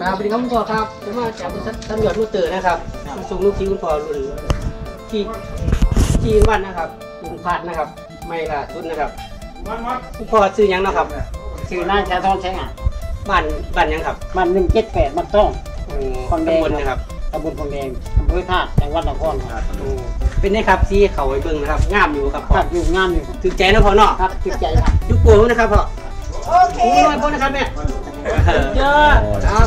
ครับสวัสดีครับคุณพ่อครับผมมาจากบริษัทตำรวจมูเตอร์นะครับมาส่งลูกทีคุณพ่อรุ่นที่ที่วันนะครับลุงพัดนะครับ ไม่ล่าสุดนะครับคุณพ่อซื้อหยังเนาะครับชื่อนายชาทองแสงอะบ้านบ้านหยังครับมันหนึ่งเจ็ดแปดมันต้องอืมคอนแดงตำบลนะครับตำบลพงแดงอำเภอธาตุจังหวัดนครครับอืมเป็นไงครับที่เขาไว้เบิ่งนะครับงามอยู่ครับพ่อครับอยู่งามอยู่ถึงใจนะพ่อเนาะครับติดใจครับยุคโป้นะครับพ่อโอเคโอ้ยพ่อนะครับแม่ เยอะอ่า